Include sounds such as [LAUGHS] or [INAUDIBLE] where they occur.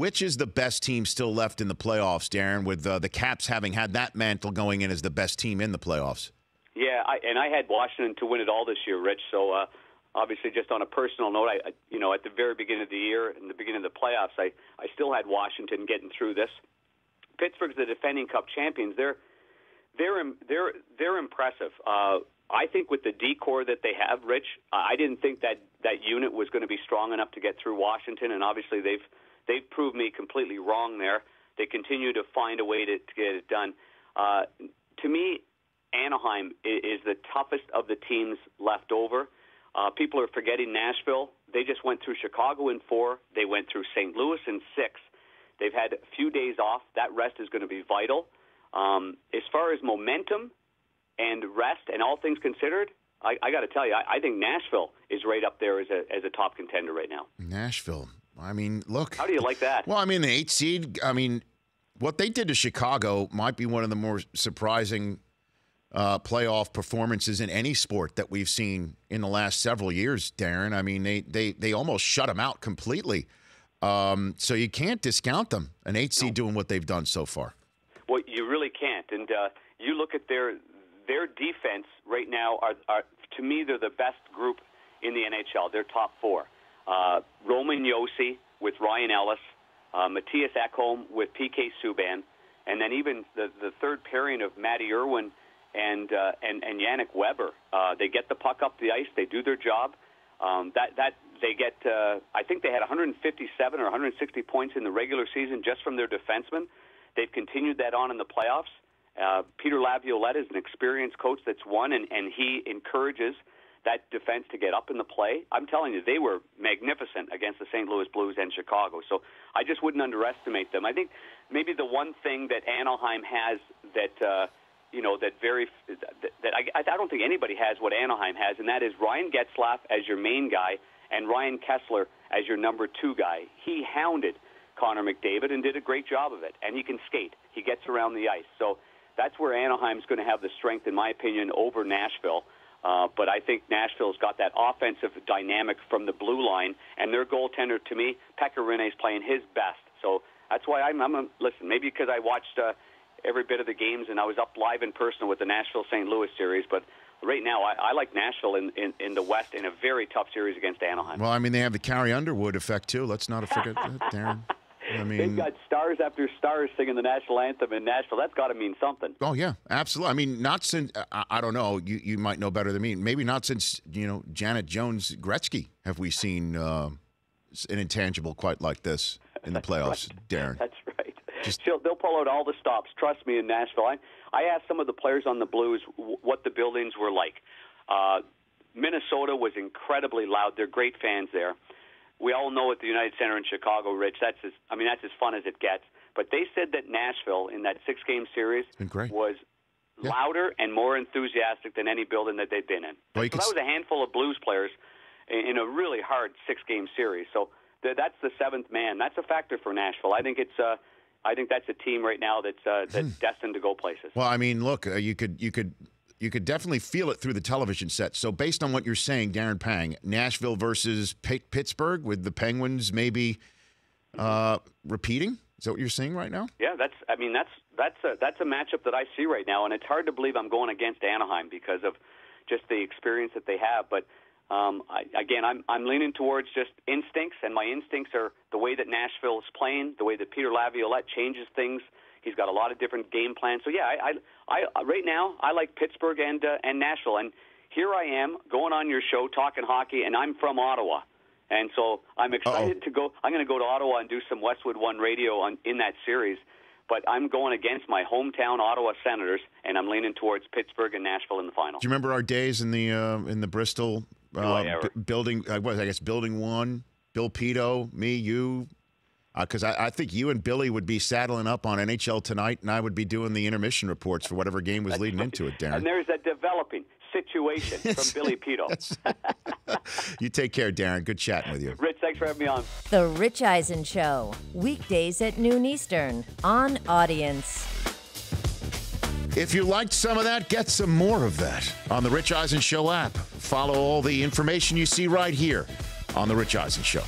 Which is the best team still left in the playoffs, Darren? With uh, the Caps having had that mantle going in as the best team in the playoffs. Yeah, I, and I had Washington to win it all this year, Rich. So uh, obviously, just on a personal note, I, you know, at the very beginning of the year, and the beginning of the playoffs, I, I still had Washington getting through this. Pittsburgh's the defending Cup champions. They're they're they're they're impressive. Uh, I think with the D corps that they have, Rich, I didn't think that that unit was going to be strong enough to get through Washington, and obviously they've they've proved me completely wrong there. They continue to find a way to, to get it done. Uh, to me, Anaheim is the toughest of the teams left over. Uh, people are forgetting Nashville. They just went through Chicago in four. They went through St. Louis in six. They've had a few days off. That rest is going to be vital. Um, as far as momentum and rest and all things considered, I, I got to tell you, I, I think Nashville is right up there as a as a top contender right now. Nashville. I mean, look. How do you like that? Well, I mean, the eight seed. I mean, what they did to Chicago might be one of the more surprising uh, playoff performances in any sport that we've seen in the last several years, Darren. I mean, they they they almost shut them out completely. Um, so you can't discount them. An eight seed no. doing what they've done so far. Well, you really can't. And uh, you look at their their defense right now. Are, are to me they're the best group in the NHL. They're top four. Uh, Roman Josi with Ryan Ellis, uh, Mattias Ekholm with PK Subban, and then even the the third pairing of Matty Irwin and uh, and and Yannick Weber. Uh, they get the puck up the ice. They do their job. Um, that that they get. Uh, I think they had 157 or 160 points in the regular season just from their defensemen. They've continued that on in the playoffs. Uh, Peter Laviolette is an experienced coach that's won, and, and he encourages that defense to get up in the play. I'm telling you, they were magnificent against the St. Louis Blues and Chicago. So I just wouldn't underestimate them. I think maybe the one thing that Anaheim has that. Uh, you know that very that, that I, I don't think anybody has what Anaheim has, and that is Ryan Getzlaf as your main guy and Ryan Kesler as your number two guy. He hounded Connor McDavid and did a great job of it, and he can skate. He gets around the ice, so that's where Anaheim's going to have the strength, in my opinion, over Nashville. Uh, but I think Nashville's got that offensive dynamic from the blue line, and their goaltender, to me, Pekka Rinne, is playing his best. So that's why I'm, I'm a, listen. Maybe because I watched. Uh, every bit of the games, and I was up live in person with the Nashville St. Louis series. But right now, I, I like Nashville in, in, in, the West in a very tough series against Anaheim. Well, I mean, they have the Carrie Underwood effect too. Let's not forget that, Darren. I mean, they've got stars after stars singing the national anthem in Nashville. That's got to mean something. Oh yeah, absolutely. I mean, not since I, I, don't know. You you might know better than me. Maybe not since you know Janet Jones Gretzky have we seen uh, an intangible quite like this in the [LAUGHS] playoffs, right. Darren. That's right. Just, She'll, they'll pull out all the stops. Trust me, in Nashville. I, I asked some of the players on the Blues what the buildings were like. Uh, Minnesota was incredibly loud. They're great fans there. We all know at the United Center in Chicago, Rich. That's as I mean that's as fun as it gets. But they said that Nashville in that six game series was yeah. louder and more enthusiastic than any building that they've been in. Well, so that was a handful of Blues players in a really hard six game series. So that's the seventh man. That's a factor for Nashville. I think it's uh, I think that's a team right now that's uh, that's hmm. destined to go places. Well, I mean, look, uh, you could you could you could definitely feel it through the television set. So, based on what you're saying, Darren Pang, Nashville versus Pittsburgh, with the Penguins maybe uh, repeating. Is that what you're saying right now? Yeah, that's. I mean, that's that's a that's a matchup that I see right now, and it's hard to believe I'm going against Anaheim because of just the experience that they have. But um, I, again, I'm I'm leaning towards just instincts, and my instincts are the way that Nashville is playing, the way that Peter Laviolette changes things. He's got a lot of different game plans. So yeah, I, I, I right now I like Pittsburgh and uh, and Nashville, and here I am going on your show talking hockey, and I'm from Ottawa, and so I'm excited Uh-oh. to go. I'm going to go to Ottawa and do some Westwood One radio on in that series. But I'm going against my hometown Ottawa Senators, and I'm leaning towards Pittsburgh and Nashville in the final. Do you remember our days in the uh, in the Bristol uh, b- building, uh, what I guess building one, Bill Pidto, me, you, because uh, I, I, think you and Billy would be saddling up on NHL 2Night, and I would be doing the intermission reports for whatever game was leading into it, Darren. And there's a developing situation from [LAUGHS] Billy Pidto. you take care, Darren. Good chatting with you. Rich, thanks for having me on. The Rich Eisen Show, weekdays at noon Eastern on Audience. If you liked some of that, get some more of that on the Rich Eisen Show app. Follow all the information you see right here on the Rich Eisen Show.